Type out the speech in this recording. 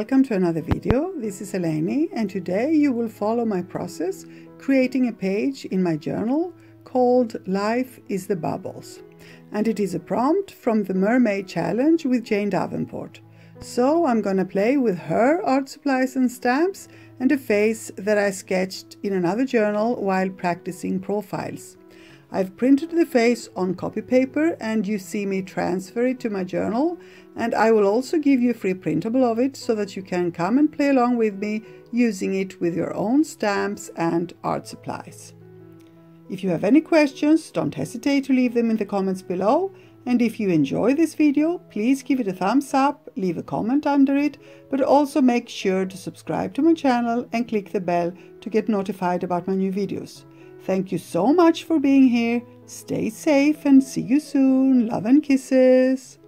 welcome to another video. This is Eleni and today you will follow my process creating a page in my journal called Life is the Bubbles. And it is a prompt from the MerMay Challenge with Jane Davenport. So I'm gonna play with her art supplies and stamps and a face that I sketched in another journal while practicing profiles. I've printed the face on copy paper and you see me transfer it to my journal and I will also give you a free printable of it so that you can come and play along with me using it with your own stamps and art supplies. If you have any questions, don't hesitate to leave them in the comments below and if you enjoy this video, please give it a thumbs up, leave a comment under it, but also make sure to subscribe to my channel and click the bell to get notified about my new videos. Thank you so much for being here. Stay safe and see you soon. Love and kisses.